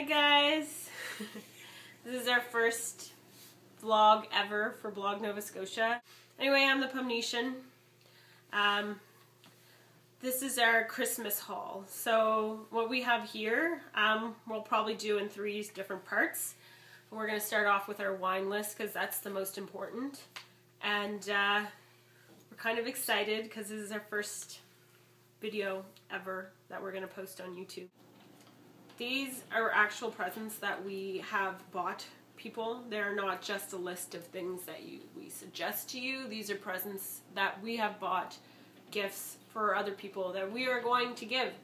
Hi guys! this is our first vlog ever for Blog Nova Scotia. Anyway, I'm the Pumnician. Um, this is our Christmas haul. So what we have here, um, we'll probably do in three different parts. We're going to start off with our wine list because that's the most important. And uh, we're kind of excited because this is our first video ever that we're going to post on YouTube. These are actual presents that we have bought people. They're not just a list of things that you we suggest to you. These are presents that we have bought gifts for other people that we are going to give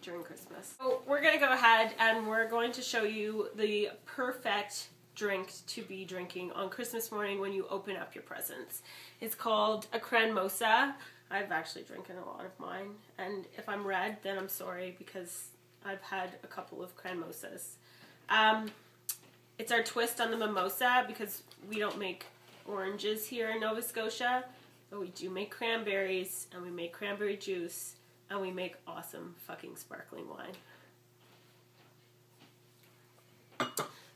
during Christmas. So we're going to go ahead and we're going to show you the perfect drink to be drinking on Christmas morning when you open up your presents. It's called a Cranmosa. I've actually drinking a lot of mine and if I'm red then I'm sorry because I've had a couple of Cranmosas. Um, it's our twist on the mimosa because we don't make oranges here in Nova Scotia, but we do make cranberries and we make cranberry juice and we make awesome fucking sparkling wine.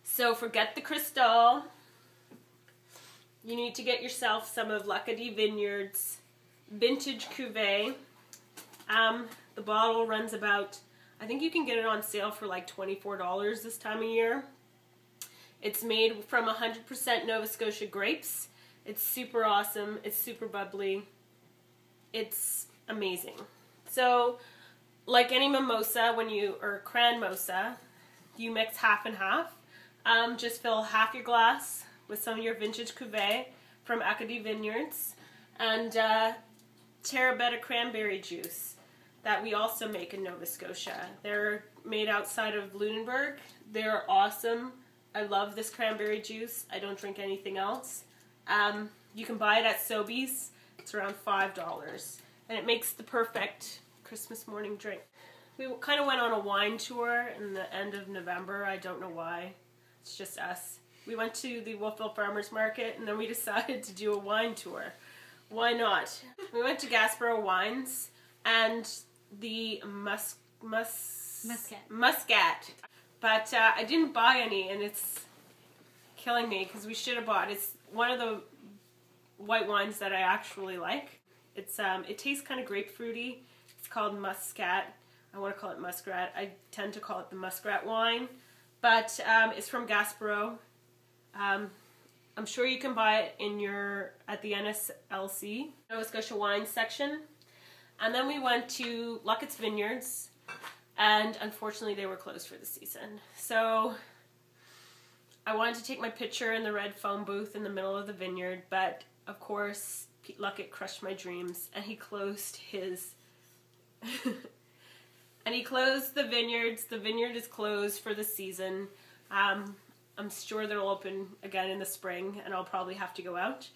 So forget the crystal. You need to get yourself some of L'Acadie Vineyards vintage cuvee. Um, the bottle runs about I think you can get it on sale for like $24 this time of year. It's made from 100% Nova Scotia grapes. It's super awesome. It's super bubbly. It's amazing. So, like any mimosa, when you, or cranmosa, you mix half and half. Um, just fill half your glass with some of your vintage cuvee from Acadie Vineyards and uh, Terra Beata cranberry juice that we also make in Nova Scotia. They're made outside of Lunenburg. They're awesome. I love this cranberry juice. I don't drink anything else. Um, you can buy it at Sobeys. It's around $5. And it makes the perfect Christmas morning drink. We kind of went on a wine tour in the end of November. I don't know why. It's just us. We went to the Wolfville Farmers Market and then we decided to do a wine tour. Why not? We went to Gaspereau Wines and the mus mus muscat. muscat, but uh, I didn't buy any, and it's killing me because we should have bought. It's one of the white wines that I actually like. It's um, it tastes kind of grapefruity. It's called muscat. I want to call it muskrat. I tend to call it the muskrat wine, but um, it's from Gaspereau. Um, I'm sure you can buy it in your at the NSLC Nova Scotia wine section. And then we went to Luckett's Vineyards, and unfortunately they were closed for the season. So I wanted to take my picture in the red phone booth in the middle of the vineyard, but of course Pete Luckett crushed my dreams, and he closed his. and he closed the vineyards. The vineyard is closed for the season. Um, I'm sure they'll open again in the spring, and I'll probably have to go out.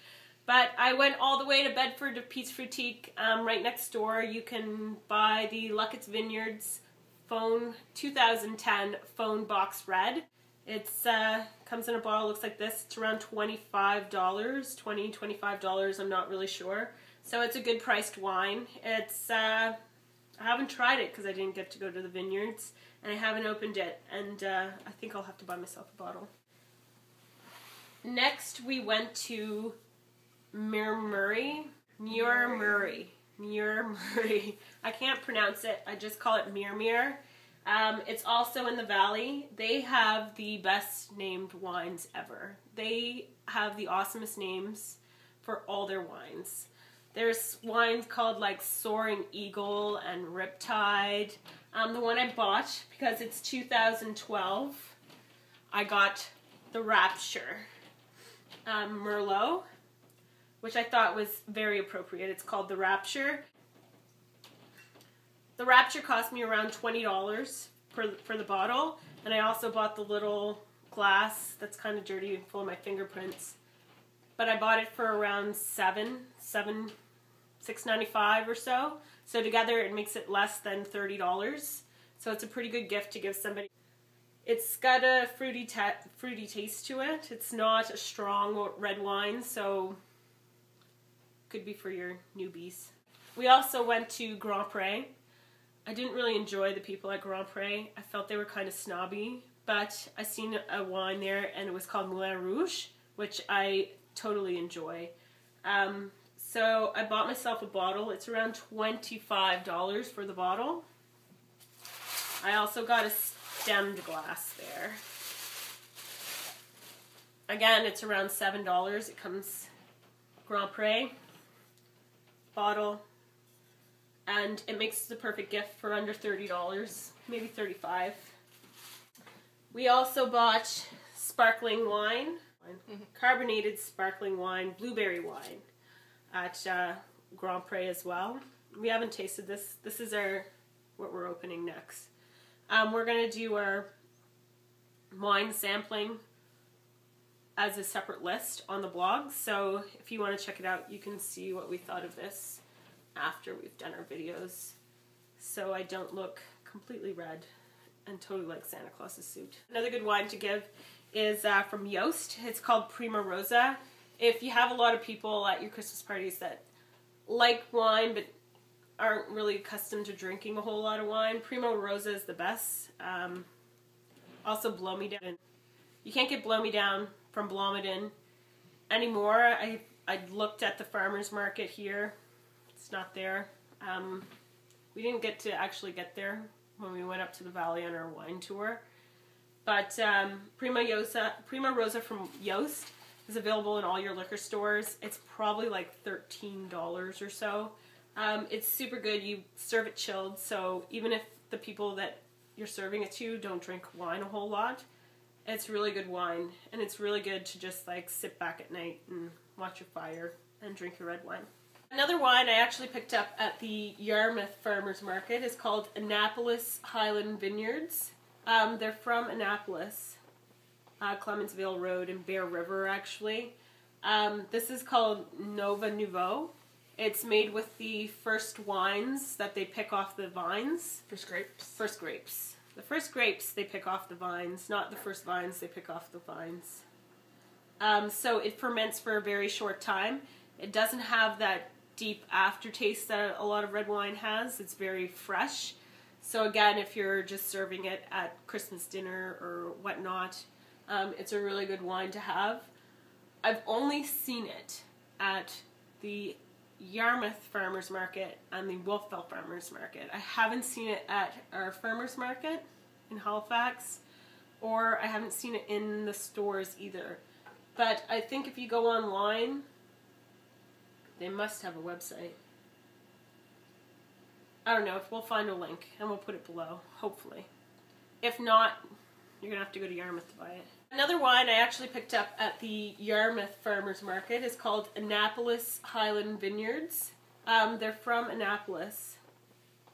But I went all the way to Bedford to Pete's Frutique. Um, right next door, you can buy the Luckett's Vineyards phone 2010 phone box red. It's uh, comes in a bottle, looks like this. It's around $25, 20 $25, I'm not really sure. So it's a good priced wine. It's uh, I haven't tried it because I didn't get to go to the vineyards and I haven't opened it and uh, I think I'll have to buy myself a bottle. Next we went to Murray, Muir Murray. Muir Murray. I can't pronounce it. I just call it Mirmir. Um, it's also in the valley. They have the best named wines ever. They have the awesomest names for all their wines. There's wines called like Soaring Eagle and Riptide. Um, the one I bought, because it's 2012, I got the Rapture um, Merlot which I thought was very appropriate. It's called The Rapture. The Rapture cost me around $20 for, for the bottle, and I also bought the little glass that's kind of dirty and full of my fingerprints. But I bought it for around seven, seven, six ninety five or so. So together it makes it less than thirty dollars. So it's a pretty good gift to give somebody. It's got a fruity fruity taste to it. It's not a strong red wine, so could be for your newbies. We also went to Grand Pre. I didn't really enjoy the people at Grand Pre. I felt they were kind of snobby, but I seen a wine there and it was called Moulin Rouge, which I totally enjoy. Um, so I bought myself a bottle. It's around $25 for the bottle. I also got a stemmed glass there. Again, it's around $7. It comes Grand Pré bottle and it makes the perfect gift for under $30, maybe 35 We also bought sparkling wine, mm-hmm. carbonated sparkling wine, blueberry wine at uh, Grand Pré as well. We haven't tasted this. This is our what we're opening next. Um, we're going to do our wine sampling as a separate list on the blog. So if you want to check it out, you can see what we thought of this after we've done our videos so I don't look completely red and totally like Santa Claus's suit. Another good wine to give is uh, from Jost. It's called Prima Rosa. If you have a lot of people at your Christmas parties that like wine but aren't really accustomed to drinking a whole lot of wine, Prima Rosa is the best. Um, also, Blow Me Down. You can't get Blow Me Down from Blomidon anymore. I I looked at the farmer's market here it's not there. Um, we didn't get to actually get there when we went up to the valley on our wine tour. But um, Prima, Yosa, Prima Rosa from Jost is available in all your liquor stores. It's probably like $13 or so. Um, it's super good. You serve it chilled, so even if the people that you're serving it to don't drink wine a whole lot, it's really good wine. And it's really good to just like sit back at night and watch your fire and drink your red wine. Another wine I actually picked up at the Yarmouth Farmers Market is called Annapolis Highland Vineyards. Um, they're from Annapolis, uh, Clementsvale Road and Bear River, actually. Um, this is called Nova Nouveau. It's made with the first wines that they pick off the vines. First grapes. First grapes. The first grapes they pick off the vines, not the first vines they pick off the vines. Um, so it ferments for a very short time. It doesn't have that deep aftertaste that a lot of red wine has. It's very fresh. So again, if you're just serving it at Christmas dinner or whatnot, um, it's a really good wine to have. I've only seen it at the Yarmouth Farmers Market and the Wolfville Farmers Market. I haven't seen it at our farmers market in Halifax, or I haven't seen it in the stores either. But I think if you go online, they must have a website. I don't know. If we'll find a link and we'll put it below, hopefully. If not, you're gonna have to go to Yarmouth to buy it. Another wine I actually picked up at the Yarmouth Farmers Market is called Annapolis Highland Vineyards. Um, they're from Annapolis,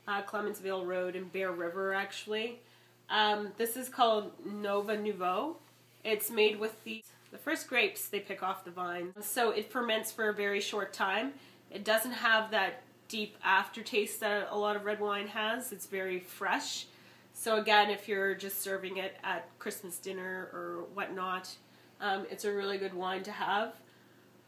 uh, Clementsvale Road and Bear River, actually. Um, this is called Nova Nouveau. It's made with the the first grapes they pick off the vine, so it ferments for a very short time. It doesn't have that deep aftertaste that a lot of red wine has. It's very fresh. So again, if you're just serving it at Christmas dinner or whatnot, um, it's a really good wine to have.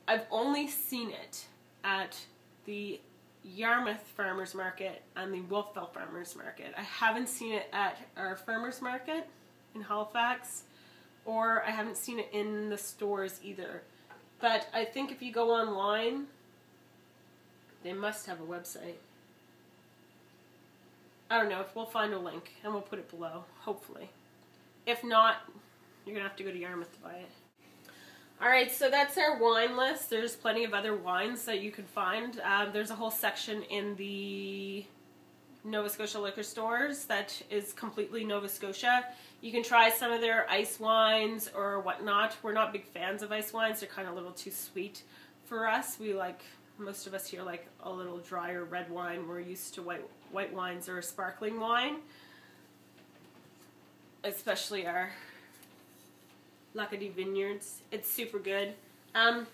I've only seen it at the Yarmouth Farmers Market and the Wolfville Farmers Market. I haven't seen it at our farmers market in Halifax or I haven't seen it in the stores either. But I think if you go online, they must have a website. I don't know if we'll find a link and we'll put it below, hopefully. If not, you're gonna have to go to Yarmouth to buy it. Alright, so that's our wine list. There's plenty of other wines that you can find. Um, there's a whole section in the Nova Scotia liquor stores that is completely Nova Scotia. You can try some of their ice wines or whatnot. We're not big fans of ice wines. They're kind of a little too sweet for us. We like, most of us here like a little drier red wine. We're used to white, white wines or sparkling wine. Especially our L'Acadie Vineyards. It's super good. Um,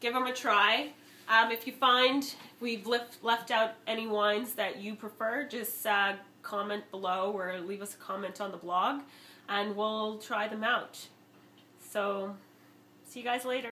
give them a try. Um, if you find we've left, left out any wines that you prefer, just uh, comment below or leave us a comment on the blog and we'll try them out. So, see you guys later.